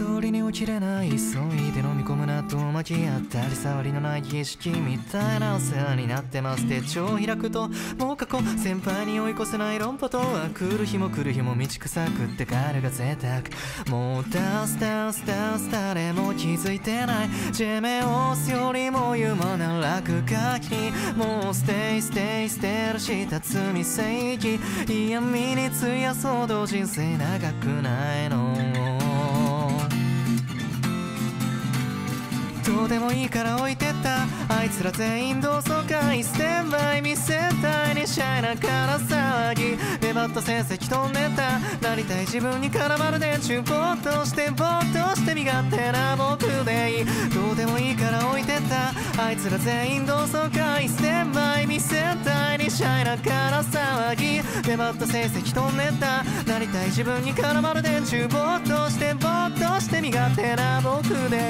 通りに落ちれない急いで飲み込むなと巻き合ったり障りのない儀式みたいなお世話になってます。手帳を開くともう過去先輩に追い越せない論破とは来る日も来る日も道草食って帰るが贅沢もうダンスダンスダンス誰も気づいてない。ジェメオスよりも言うもな落書きもうステイステイステルした罪正義嫌味に費そうと人生長くないの。どうでもいいから置いてった。あいつら全員同窓会ステンバイ見せたいにシャイなから騒ぎ。粘った成績とネタなりたい自分に絡まる電柱ぼーっとしてぼーっとして身勝手な僕でいい。どうでもいいから置いてった。あいつら全員同窓会ステンバイ見せたいにシャイなから騒ぎ。粘った成績とネタなりたい自分に絡まる電柱ぼーっとしてぼーっとして身勝手な僕でいい。